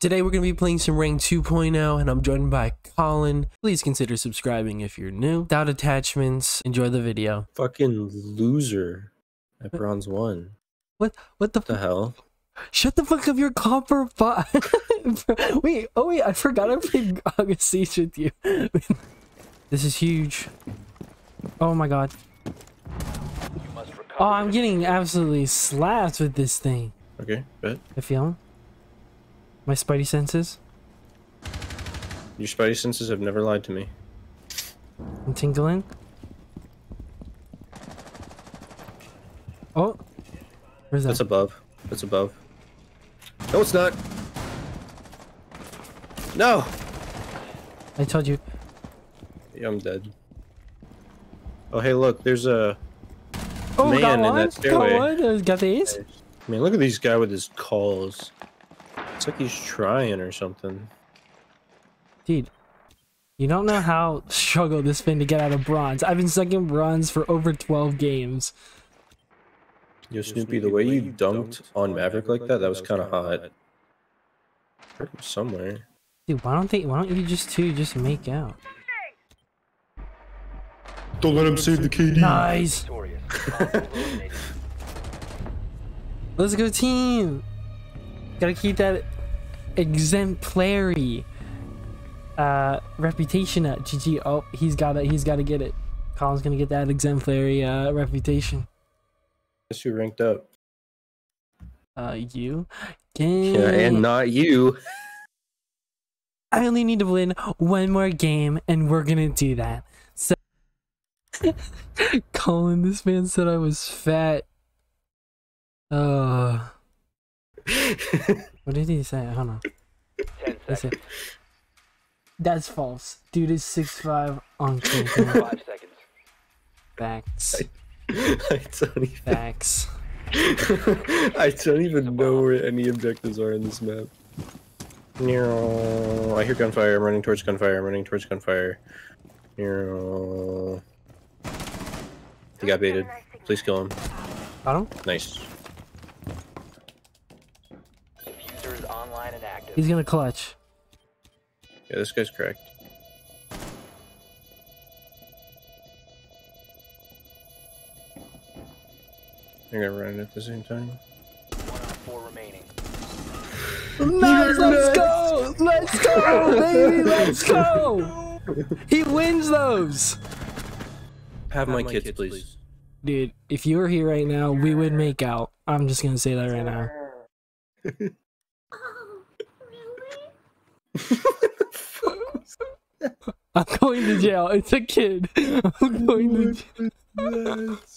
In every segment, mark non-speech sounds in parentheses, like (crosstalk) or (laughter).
Today we're going to be playing some Rank 2.0 and I'm joined by Colin. Please consider subscribing if you're new. Without attachments, enjoy the video. Fucking loser at bronze one. What what the, What the hell? Shut the fuck up, your copper bot. (laughs) wait, oh wait, I forgot I played August Siege with you. (laughs) this is huge. Oh my god. Oh, I'm getting absolutely slapped with this thing. Okay, bet. I feel 'em. My spidey senses. Your spidey senses have never lied to me. I'm tingling. Oh. Where's that? That's above. That's above. No, it's not. No! I told you. Yeah, I'm dead. Oh, hey, look, there's a. Oh, Man got in that stairway. Got one. Uh, Got the ace. Man, look at this guy with his calls. It's like he's trying or something. Dude, you don't know how struggle this been to get out of bronze. I've been stuck in bronze for over 12 games. Yo, Snoopy, the way you dunked on Maverick like that, that was kind of hot. Heard him Somewhere. Dude, why don't they? Why don't you just two just make out? Don't let him save the KD. Nice. (laughs) Let's go, team. Gotta keep that exemplary uh reputation at GG. Oh, he's gotta he's gotta get it. Colin's gonna get that exemplary uh reputation. Guess who ranked up? Uh, you. Yeah, and not you. I only need to win one more game, and we're gonna do that. So, (laughs) Colin, this man said I was fat. Uh, what did he say? Hold on. He said, That's false. Dude is six five on Clinton. Five seconds. Facts. I don't even, Facts. (laughs) I don't even know where any objectives are in this map. No, I hear gunfire. I'm running towards gunfire. I'm running towards gunfire. No. He got baited. Please kill him. Got him? Nice. Diffuser is online and active. He's gonna clutch. Yeah, this guy's correct. They're gonna run it at the same time. One on four remaining. Nice, let's go! Let's go, baby! Let's go! He wins those! Have, my, kids, please. Dude, if you were here right now, we would make out. I'm just gonna say that right now. (laughs) I'm going to jail. It's a kid. I'm going to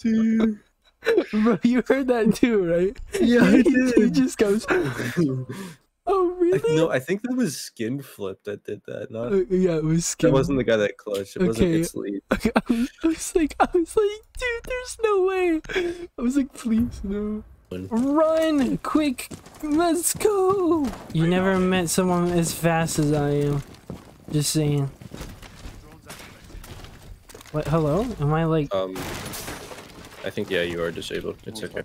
jail. Bro, you heard that too, right? Yeah, I (laughs) he, did. he just goes, Oh, I, really? no, I think that was Skin Flip that did that. Not Uh, yeah, it was that scary. wasn't the guy that clutched. It wasn't Okay. It's Lead. (laughs) Okay, I was, I was like, I was like, dude, there's no way. I was like, please no. Run, quick, let's go. You never met someone as fast as I am. Just saying. What? Hello? Am I like? Um, I think yeah, you are disabled. It's okay.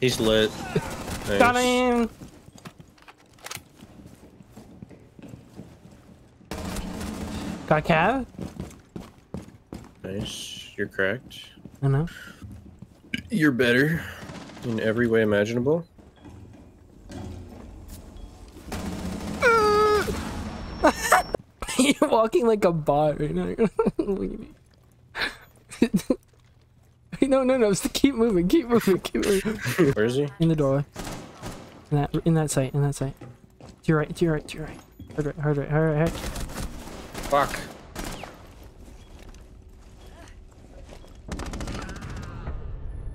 He's lit. (laughs) Got him. Got Cav? Nice. You're correct. I know. You're better in every way imaginable. (laughs) You're walking like a bot right now. Look at me. no, no, no. Just keep moving. Keep moving. Keep moving. Where is he? In the doorway. In that, in that site. In that site. To your right. To your right. To your right. Hard right. Hard right. Hard right. Hard. Fuck.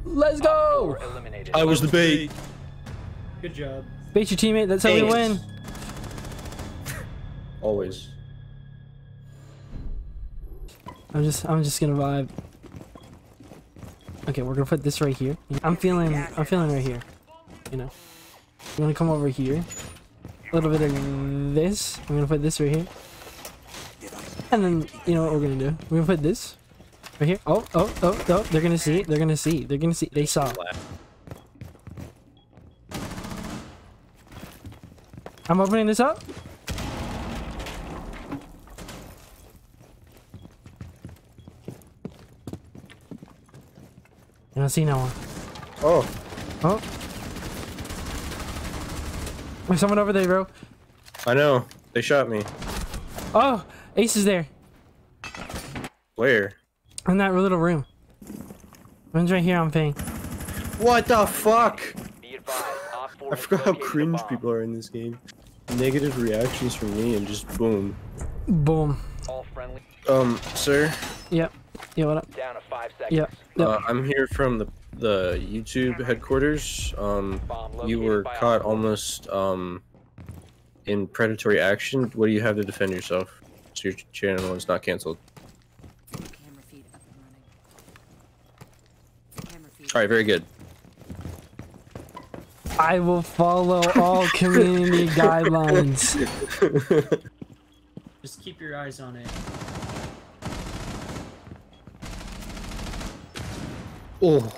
Let's go. I was the bait. Good job. Bait your teammate. That's how we win. (laughs) Always. I'm just. I'm just gonna vibe. Okay, we're gonna put this right here. I'm feeling. I'm feeling right here. You know. I'm gonna come over here. A little bit of this. I'm gonna put this right here. And then you know what we're gonna do? We're gonna put this Right here. Oh, oh, oh, oh. They're gonna see. They're gonna see. They're gonna see. They saw. I'm opening this up. I don't see no one. Oh. Oh. There's someone over there, bro. I know. They shot me. Oh, Ace is there. Where? In that little room. One's right here on ping. What the fuck? Be advised, Op 4 I forgot how cringe people are in this game. Negative reactions from me and just boom. Boom. Um, sir, Yep. Yeah, what up? Down to five seconds. Yep. Yep. uh, I'm here from the the YouTube headquarters. Um, you were caught almost um in predatory action. What do you have to defend yourself? So your channel is not canceled. Camera feed up and running. Camera feed. All right, very good. I will follow all (laughs) community guidelines. (laughs) Just keep your eyes on it. Oh.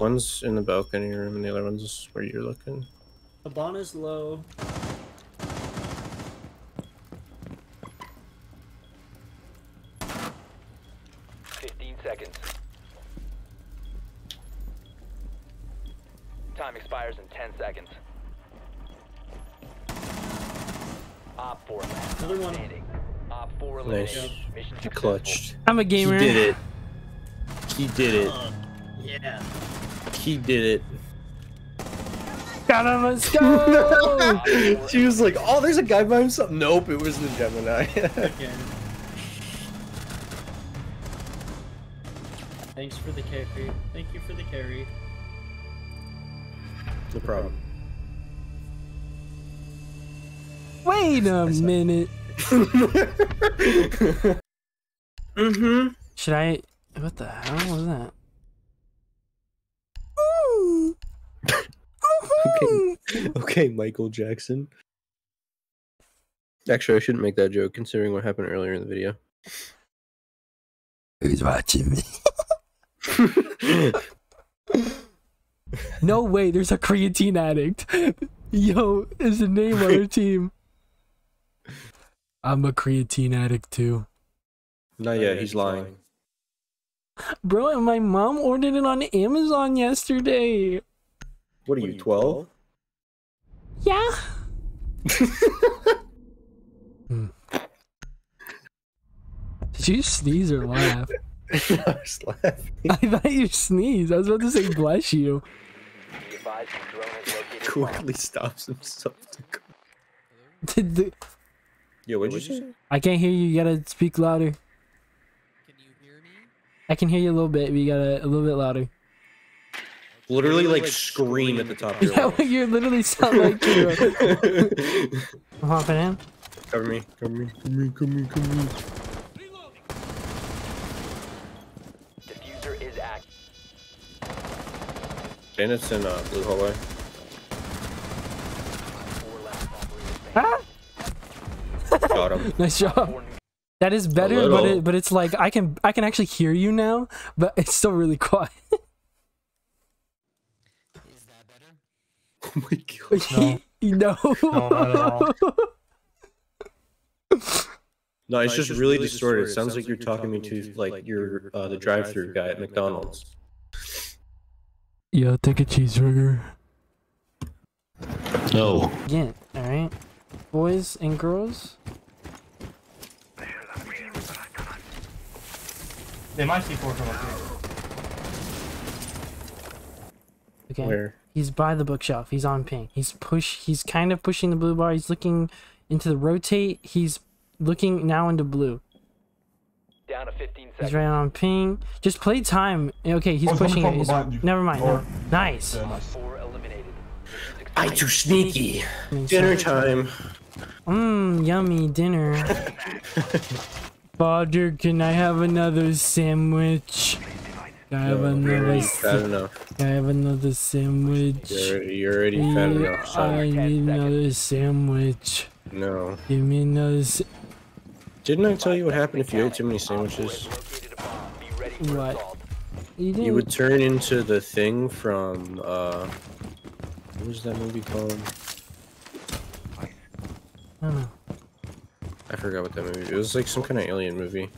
One's in the balcony room, and the other one's where you're looking. Habana's low. Fifteen seconds. Time expires in ten seconds. Op 4 last Another one. standing. Op 4 Nice. eliminated. Mission He clutched. I'm a gamer. He gamer. did it. He did it. Uh, yeah. He did it. Got him. Let's (laughs) go. she was like, "Oh, there's a guy by himself." Nope, it was the Gemini. Again. Thanks for the carry. Thank you for the carry. No problem. Wait a minute. (laughs) mm-hmm. Should I? What the hell was that? (laughs) Okay. okay, Michael Jackson. Actually, I shouldn't make that joke considering what happened earlier in the video. Who's watching me? (laughs) No way. There's a creatine addict. Yo, is the name on our (laughs) team. I'm a creatine addict too. Not yet. He's lying. Bro, and my mom ordered it on Amazon yesterday. What are you, twelve? Yeah. (laughs) Hmm. Did you sneeze or laugh? I was laughing. I thought you sneezed. I was about to say bless you. Be advised the drone has located a bomb. Quickly stops himself. To go. Did the- Yo, what'd you say? I can't hear you. You gotta speak louder. Can you hear me? I can hear you a little bit. But you gotta a little bit louder. Literally, like scream at the top of (laughs) your Yeah, lungs. you literally sound like (laughs) you. I'm hopping in. Cover me, cover me, cover me, cover me, cover me. Janet's in uh, blue hallway. Four last operators standing. Ah! Got him. (laughs) Nice job. That is better, but it, but it's like I can I can actually hear you now, but it's still really (laughs) quiet. Is that better? Oh my god. (laughs) no, No, not at all. No, it's just really distorted. It sounds like you're talking me to like you're uh, the drive-through guy at McDonald's. Yo, take a cheeseburger. No. Yeah, all right, boys and girls. They might see four from up here. Okay, Where? he's by the bookshelf. He's on ping. He's push. He's kind of pushing the blue bar. He's looking into the rotate. He's looking now into blue. Down to 15 He's seconds. right on ping. Just play time. Okay, he's Oh, pushing it. He's, behind never mind. Or- no. Nice. Yeah, Four eliminated. I successful. too sneaky. Dinner time. Mmm, yummy dinner. (laughs) Father, can I have another sandwich? Can I have No, another? already sa- fat enough. Can I have another sandwich? You're already, you're already fat enough. I need another sandwich. No. Give me another. Didn't I tell you what happened if you ate too many Op four has sandwiches? located a bomb. Be ready for What? you didn't. You would turn into the thing from uh, What was that movie called? I don't know. I forgot what that movie. It was like some kind of alien movie.